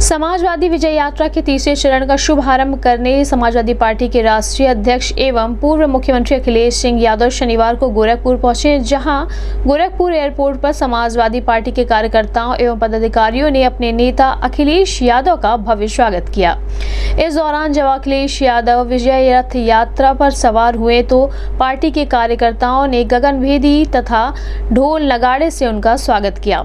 समाजवादी विजय यात्रा के तीसरे चरण का शुभारंभ करने समाजवादी पार्टी के राष्ट्रीय अध्यक्ष एवं पूर्व मुख्यमंत्री अखिलेश सिंह यादव शनिवार को गोरखपुर पहुँचे, जहाँ गोरखपुर एयरपोर्ट पर समाजवादी पार्टी के कार्यकर्ताओं एवं पदाधिकारियों ने अपने नेता अखिलेश यादव का भव्य स्वागत किया। इस दौरान जब अखिलेश यादव विजय रथ यात्रा पर सवार हुए तो पार्टी के कार्यकर्ताओं ने गगनभेदी तथा ढोल नगाड़े से उनका स्वागत किया।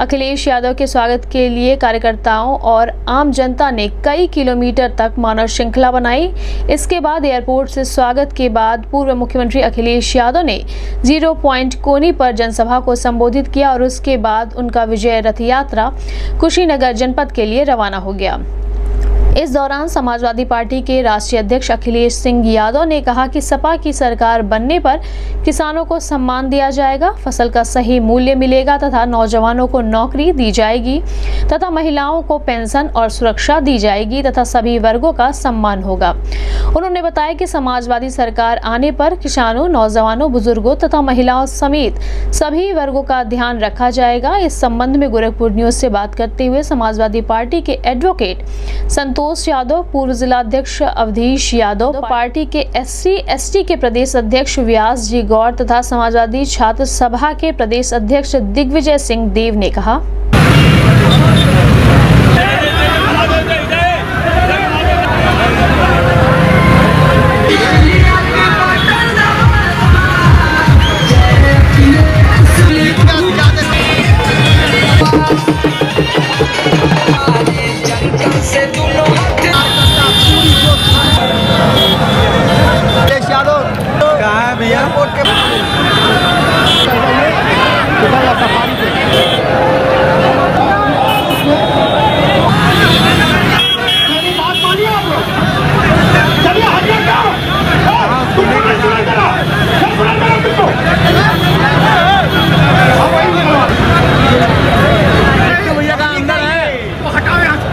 अखिलेश यादव के स्वागत के लिए कार्यकर्ताओं और आम जनता ने कई किलोमीटर तक मानव श्रृंखला बनाई। इसके बाद एयरपोर्ट से स्वागत के बाद पूर्व मुख्यमंत्री अखिलेश यादव ने ज़ीरो प्वाइंट कोनी पर जनसभा को संबोधित किया और उसके बाद उनका विजय रथ यात्रा कुशीनगर जनपद के लिए रवाना हो गया। इस दौरान समाजवादी पार्टी के राष्ट्रीय अध्यक्ष अखिलेश सिंह यादव ने कहा कि सपा की सरकार बनने पर किसानों को सम्मान दिया जाएगा, फ़सल का सही मूल्य मिलेगा तथा नौजवानों को नौकरी दी जाएगी तथा महिलाओं को पेंशन और सुरक्षा दी जाएगी तथा सभी वर्गों का सम्मान होगा। उन्होंने बताया कि समाजवादी सरकार आने पर किसानों, नौजवानों, बुज़ुर्गों तथा महिलाओं समेत सभी वर्गों का ध्यान रखा जाएगा। इस संबंध में गोरखपुर न्यूज़ से बात करते हुए समाजवादी पार्टी के एडवोकेट संतोष संतोष यादव पूर्व जिलाध्यक्ष अवधीश यादव पार्टी के एससी एसटी के प्रदेश अध्यक्ष व्यास जी गौर तथा समाजवादी छात्र सभा के प्रदेश अध्यक्ष दिग्विजय सिंह देव ने कहा।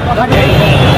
Tá bem.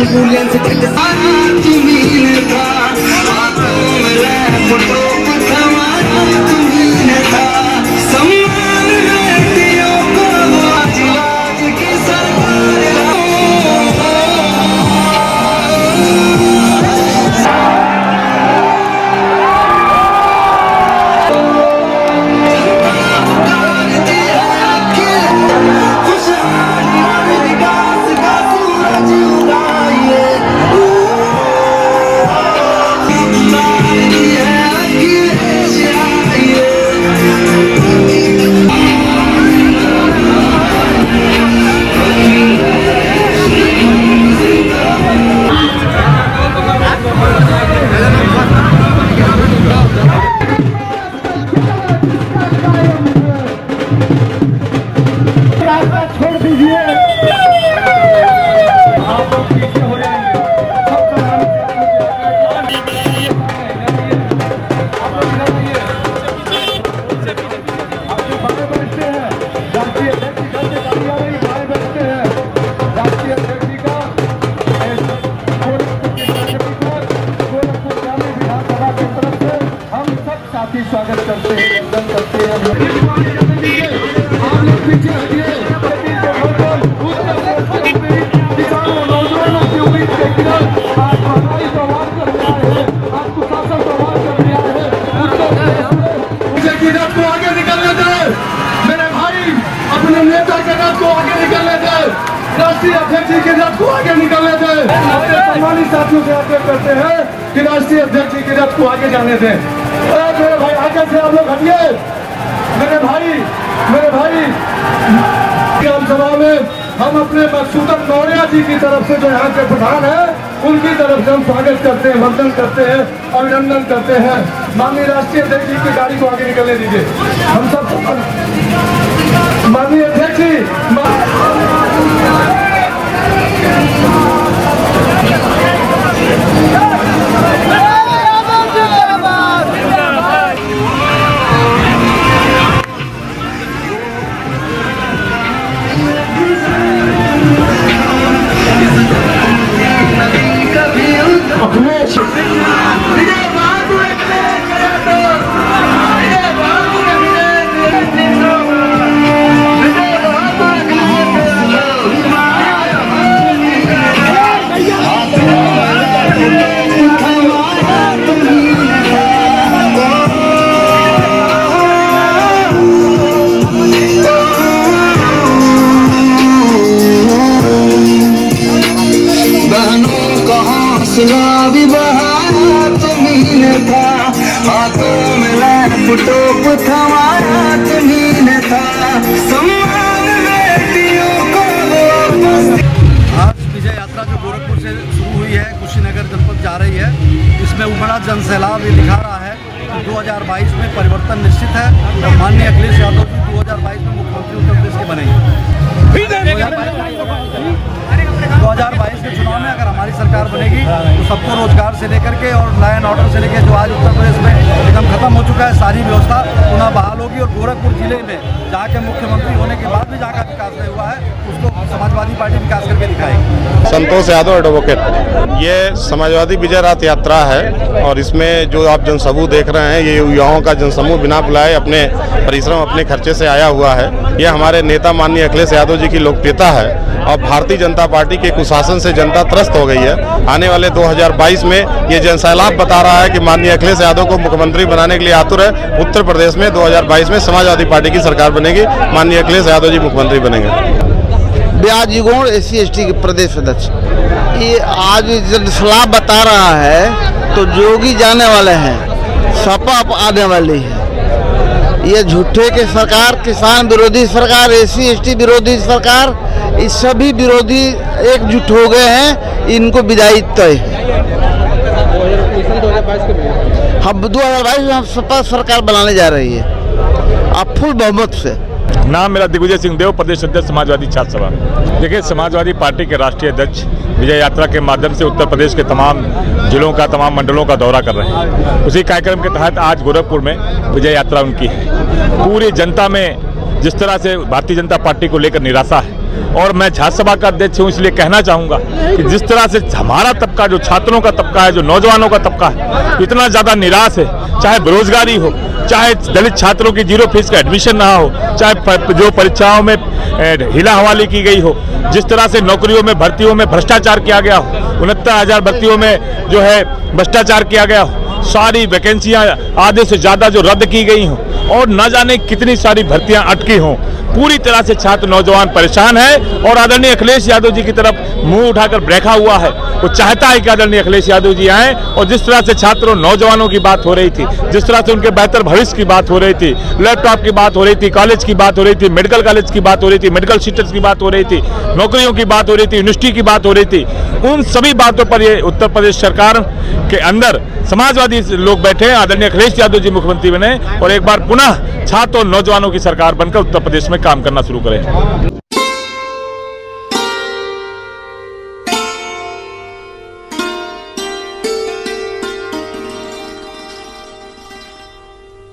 ambulance, I'm राष्ट्रीय अध्यक्ष जी के रथ को आगे निकलने दे अपने सम्मानित साथियों से आग्रह करते हैं कि राष्ट्रीय अध्यक्ष जी के रथ को आगे जाने दें मेरे भाई आगे से आप लोग हटिए। मेरे भाई मेरे भाई ग्राम सभा में हम अपने मकसूदन मौर्य जी की तरफ़ से जो यहाँ के प्रधान है उनकी तरफ़ से हम स्वागत करते हैं वंदन करते हैं अभिनंदन करते हैं। माननीय राष्ट्रीय अध्यक्ष जी की गाड़ी को आगे निकलने दीजिए। हम सब माननीय अध्यक्ष जी जन सैलाब ये दिखा रहा है कि 2022 में परिवर्तन निश्चित है और माननीय अखिलेश यादव जी 2022 में मुख्यमंत्री उत्तर प्रदेश के बनेंगे। 2022 के चुनाव में अगर हमारी सरकार बनेगी तो सबको रोज़गार से लेकर के और लाइन ऑर्डर से लेकर जो आज उत्तर प्रदेश में एकदम खत्म हो चुका है, सारी व्यवस्था पुनः बहाल होगी और गोरखपुर ज़िले में जहाँ के मुख्यमंत्री होने के बाद भी जहाँ का विकास नहीं हुआ है, उसको समाजवादी पार्टी विकास करके दिखाएगी। संतोष यादव एडवोकेट ये समाजवादी विजय रात यात्रा है और इसमें जो आप जनसमूह देख रहे हैं, ये युवाओं का जनसमूह बिना बुलाए अपने परिश्रम, अपने खर्चे से आया हुआ है। ये हमारे नेता माननीय अखिलेश यादव जी की लोकप्रियता है और भारतीय जनता पार्टी के कुशासन से जनता त्रस्त हो गई है। आने वाले 2022 में ये जनसैलाब बता रहा है कि माननीय अखिलेश यादव को मुख्यमंत्री बनाने के लिए आतुर है। उत्तर प्रदेश में 2022 में समाजवादी पार्टी की सरकार बनेगी। माननीय अखिलेश यादव जी मुख्यमंत्री बनेंगे। ब्याजी गौड़ एस सी के प्रदेश अध्यक्ष। ये आज जब सलाह बता रहा है तो जोगी जाने वाले हैं, सपा आने वाली है। ये झूठे के सरकार, किसान विरोधी सरकार, एस सी एस टी विरोधी सरकार ये सभी विरोधी एकजुट हो गए हैं, इनको विदाई तय हम दो हज़ार बाईस में हम सपा सरकार बनाने जा रही है। आप फुल बहुमत से। नाम मेरा दिग्विजय सिंह देव, प्रदेश अध्यक्ष समाजवादी छात्र सभा। देखिए, समाजवादी पार्टी के राष्ट्रीय अध्यक्ष विजय यात्रा के माध्यम से उत्तर प्रदेश के तमाम जिलों का, तमाम मंडलों का दौरा कर रहे हैं। उसी कार्यक्रम के तहत आज गोरखपुर में विजय यात्रा उनकी है। पूरी जनता में जिस तरह से भारतीय जनता पार्टी को लेकर निराशा है, और मैं छात्र सभा का अध्यक्ष हूँ, इसलिए कहना चाहूँगा कि जिस तरह से हमारा तबका, जो छात्रों का तबका है, जो नौजवानों का तबका है, इतना ज़्यादा निराश है। चाहे बेरोजगारी हो, चाहे दलित छात्रों की ज़ीरो फ़ीस का एडमिशन ना हो, चाहे जो परीक्षाओं में हिला हवाली की गई हो। जिस तरह से नौकरियों में, भर्तियों में भ्रष्टाचार किया गया हो, उनहत्तर हज़ार भर्तियों में जो है भ्रष्टाचार किया गया हो। सारी वैकेंसियाँ आधे से ज़्यादा जो रद्द की गई हो, और ना जाने कितनी सारी भर्तियाँ अटकी हों। पूरी तरह से छात्र नौजवान परेशान है और आदरणीय अखिलेश यादव जी की तरफ़ मुँह उठाकर ब्रेखा हुआ है। वो चाहता है कि आदरणीय अखिलेश यादव जी आए और जिस तरह से छात्रों, नौजवानों की बात हो रही थी, जिस तरह से उनके बेहतर भविष्य की बात हो रही थी, लैपटॉप की बात हो रही थी, कॉलेज की बात हो रही थी, मेडिकल कॉलेज की बात हो रही थी, मेडिकल सीटर्स की बात हो रही थी, नौकरियों की बात हो रही थी, यूनिवर्सिटी की बात हो रही थी, उन सभी बातों पर ये उत्तर प्रदेश सरकार के अंदर समाजवादी लोग बैठे आदरणीय अखिलेश यादव जी मुख्यमंत्री बने और एक बार पुनः छात्र और नौजवानों की सरकार बनकर उत्तर प्रदेश में काम करना शुरू करें।